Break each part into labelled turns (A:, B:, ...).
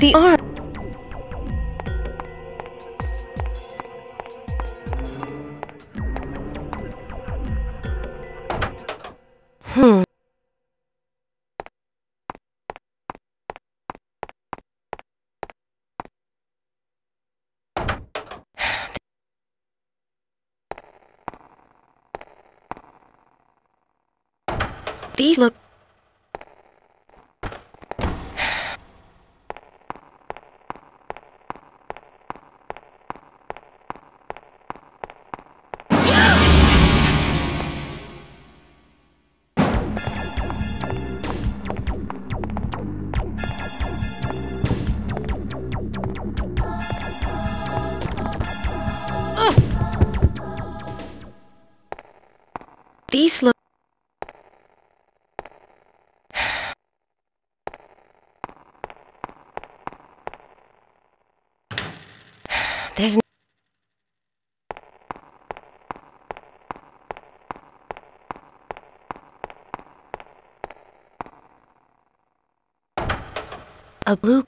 A: The arm. Hmm. These look a blue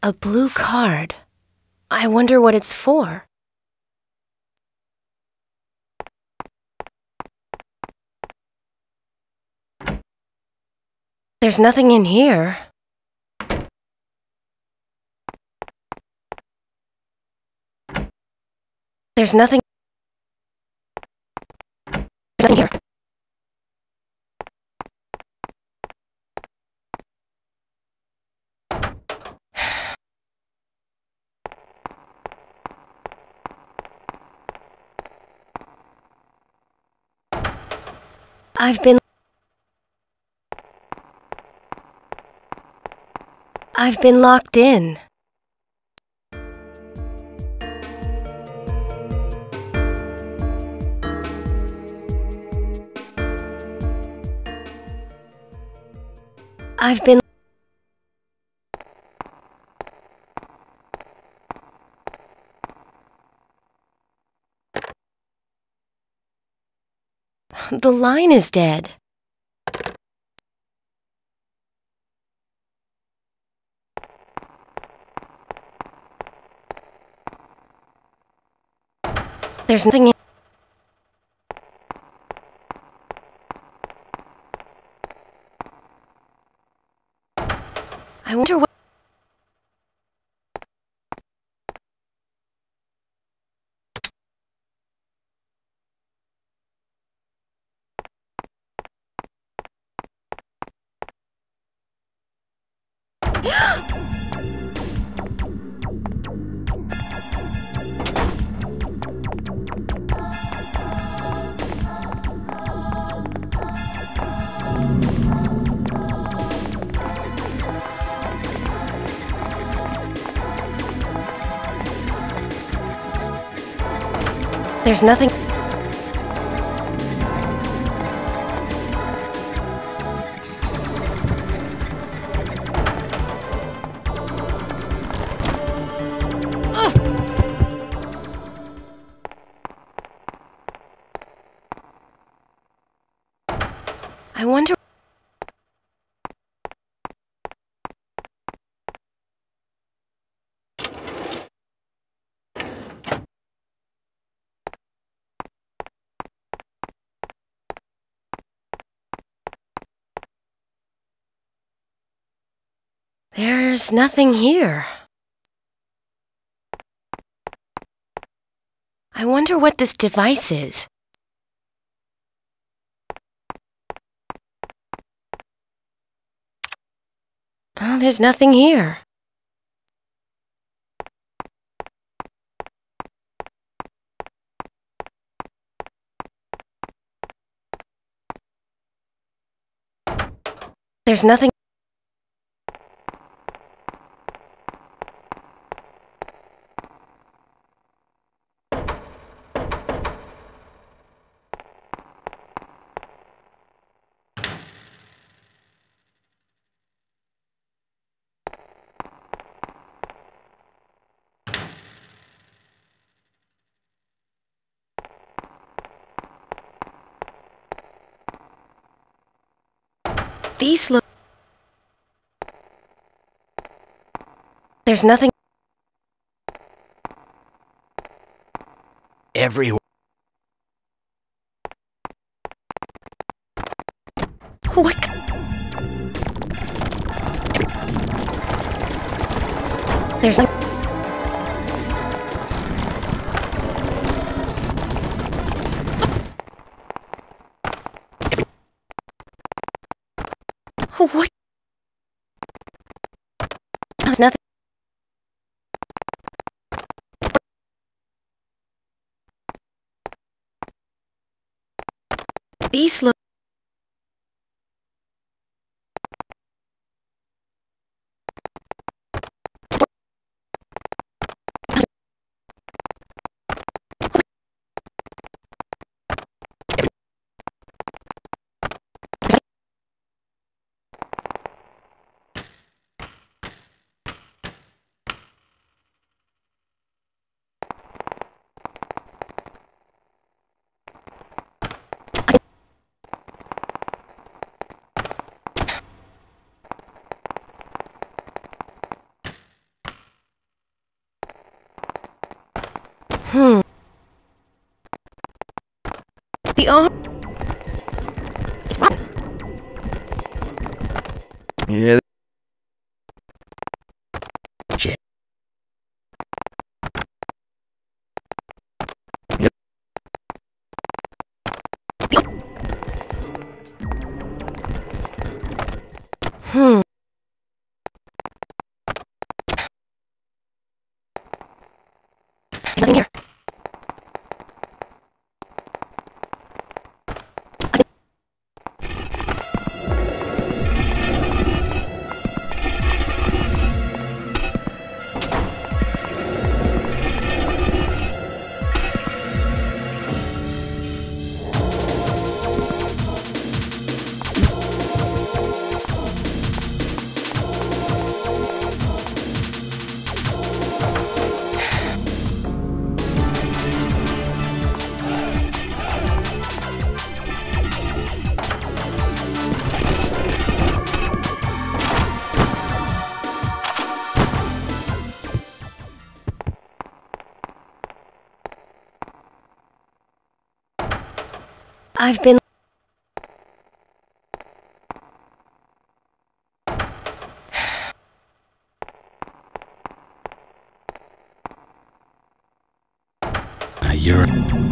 A: A blue card. I wonder what it's for. There's nothing in here. There's nothing. There's nothing here. I've been. I've been locked in. I've been. The line is dead. There's nothing There's nothing. There's nothing here. I wonder what this device is. Oh, there's nothing here. There's nothing. These look. There's nothing.
B: Everywhere.
A: What? There's What? There's nothing. These look. Hmm. The arm.
B: Yeah.
A: I've been.
B: You're.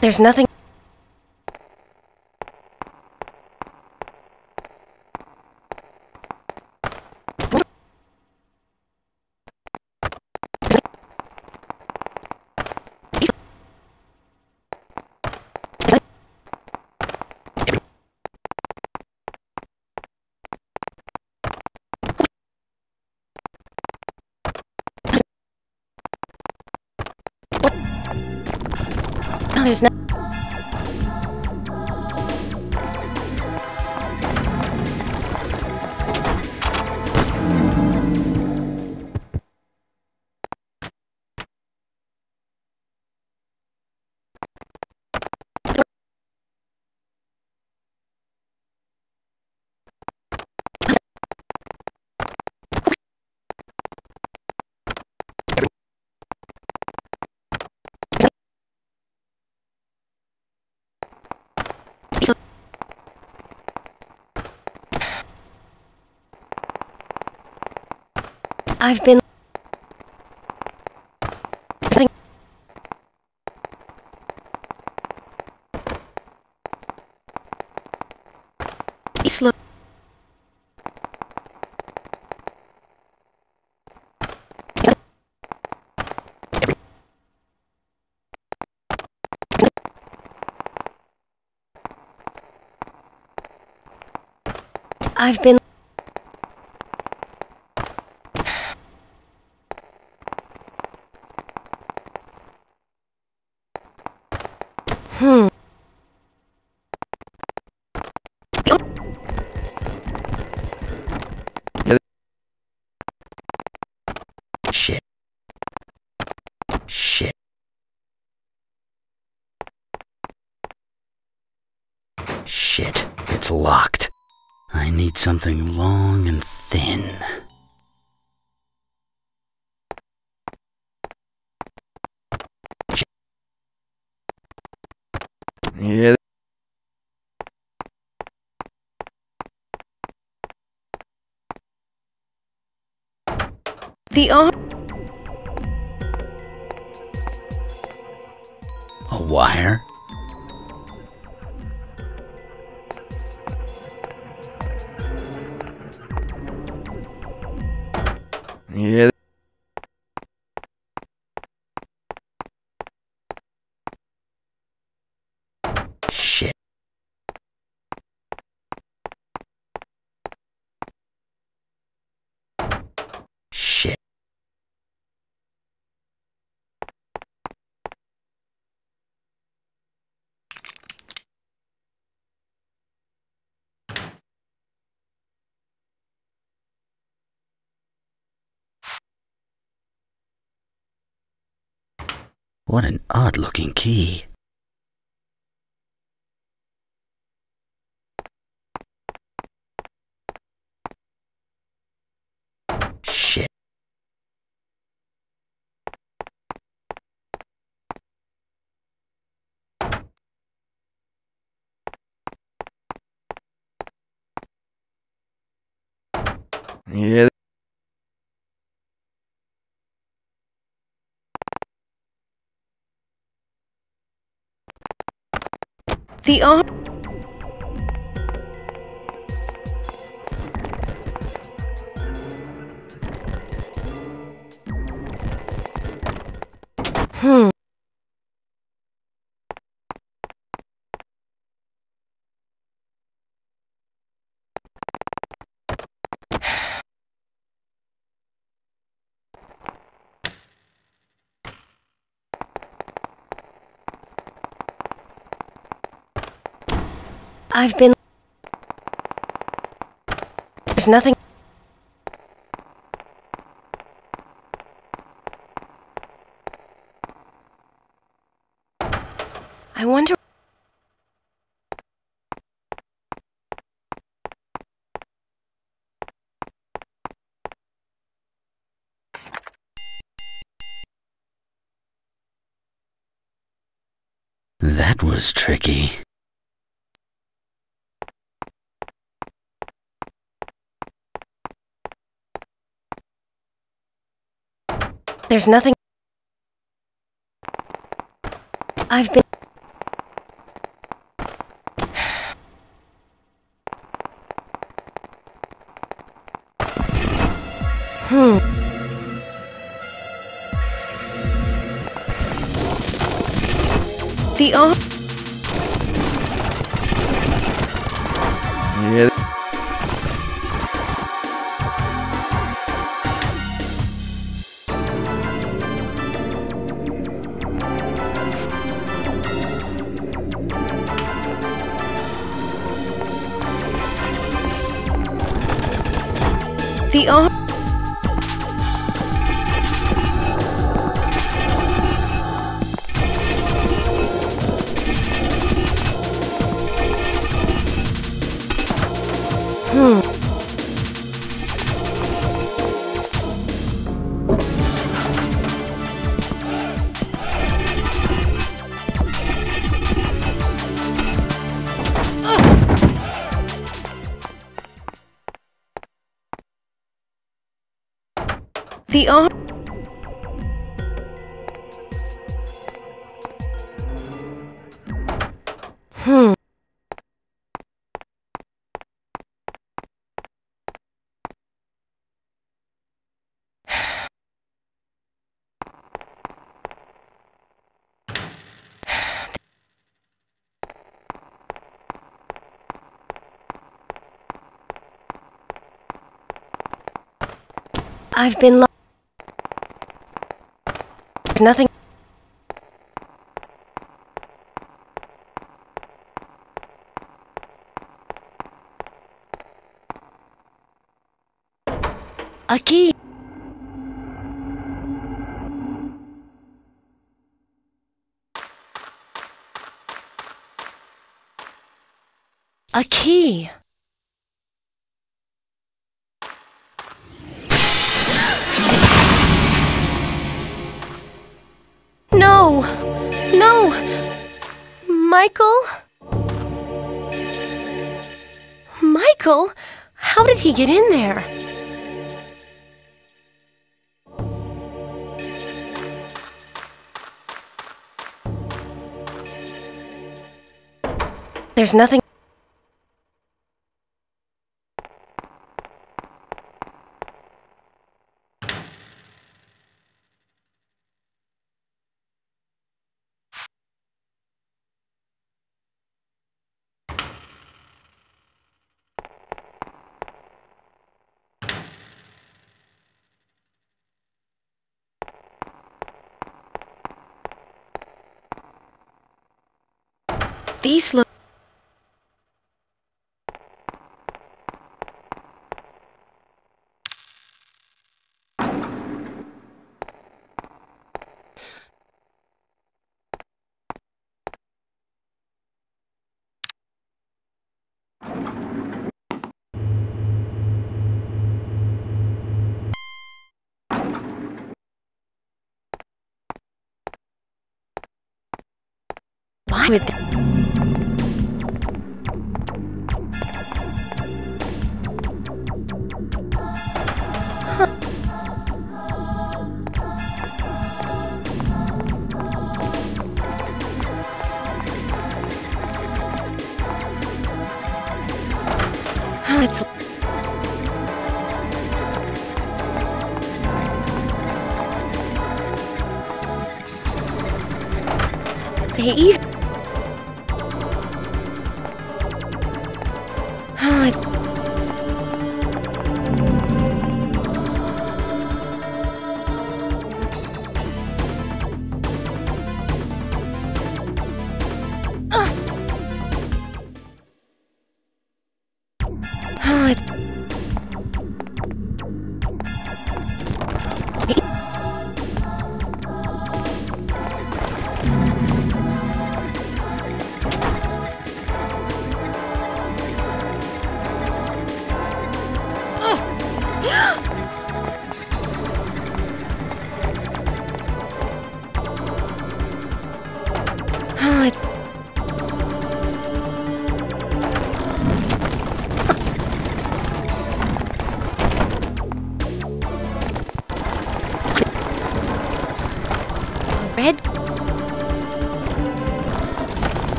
A: There's nothing. I've been. Slow. I've been.
B: Shit. It's locked. I need something long and thin. What an odd looking key. Shit. Yeah.
A: The arm. I've been. There's nothing. I wonder.
B: That was tricky.
A: There's nothing. I've been. Hmm. The.
B: Yeah.
A: Hmm. I've been Nothing. A key. A key. No! No! Michael? Michael? How did he get in there? There's nothing. These look. They? Huh, they even.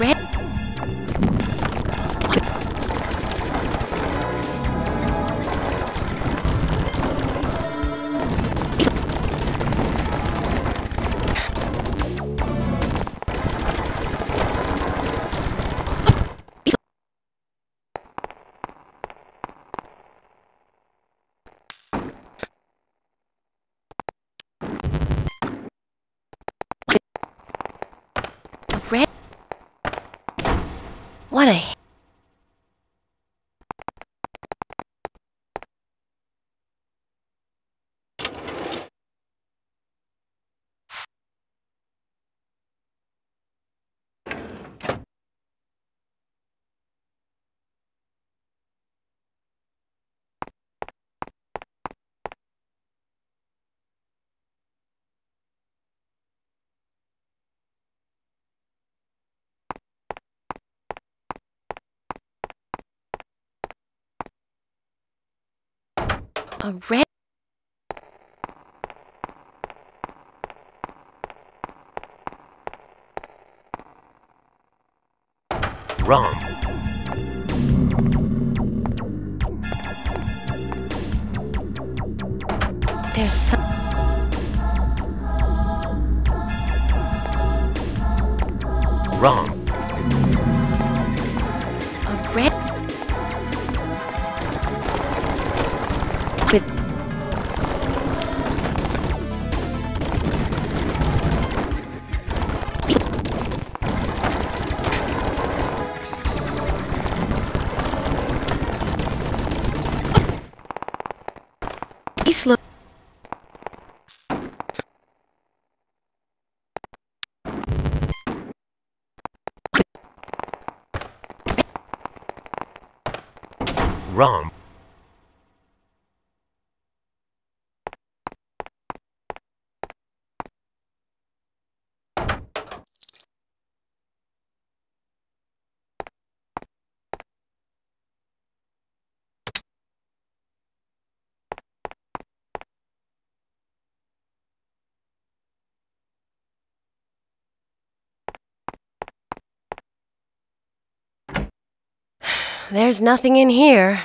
A: Red? A red.
C: Wrong.
A: There's some.
C: Wrong. Wrong.
A: There's nothing in here.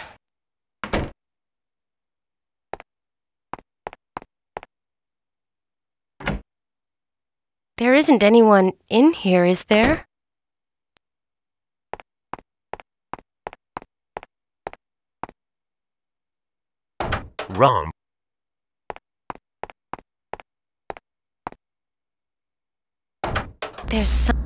A: There isn't anyone in here, is there?
C: Wrong.
A: There's some.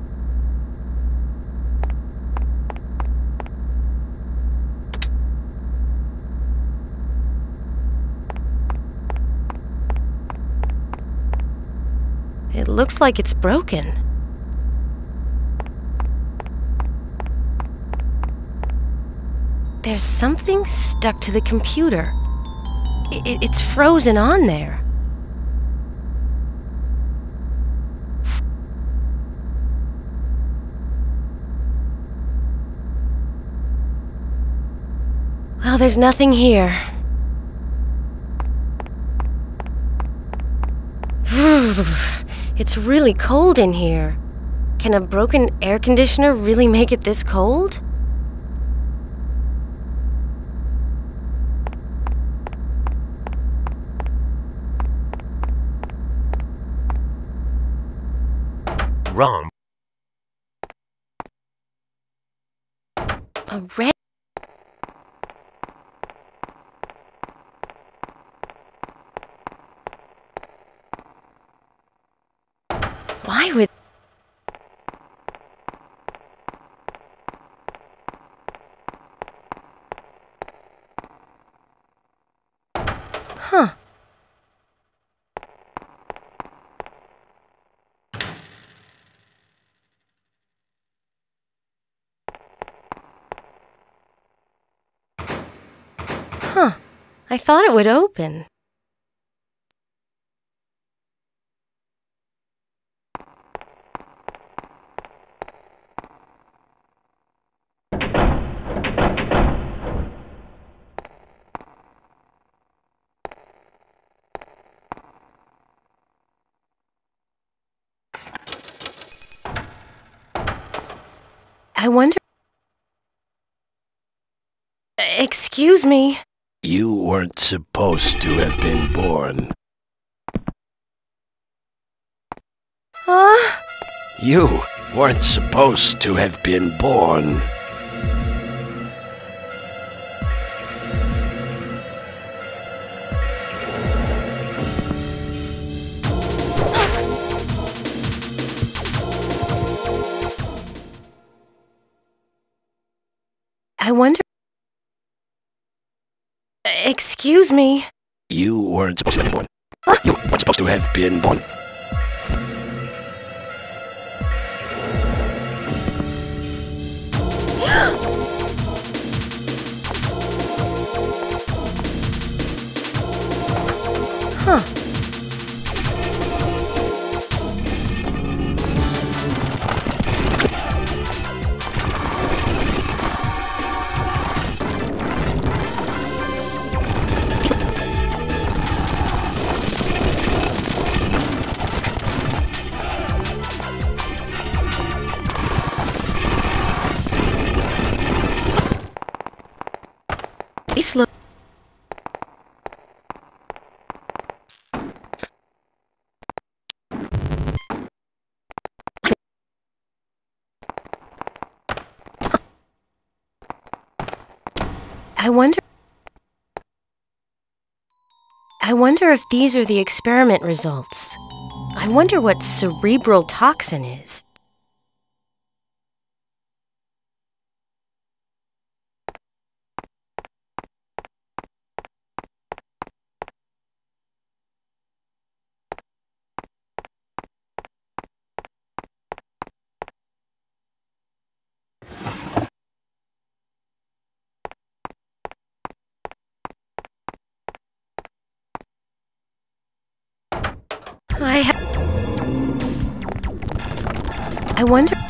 A: Looks like it's broken. There's something stuck to the computer. I- it's frozen on there. Well, there's nothing here. It's really cold in here. Can a broken air conditioner really make it this cold?
C: Wrong.
A: A red. Why would. Huh. Huh. I thought it would open. I wonder. Excuse me.
D: You weren't supposed to have been born.
A: Ah,
D: You weren't supposed to have been born.
A: Excuse me.
D: You weren't supposed to have been born. You weren't supposed to have been born.
A: I wonder. I wonder if these are the experiment results. I wonder what cerebral toxin is. I I wonder.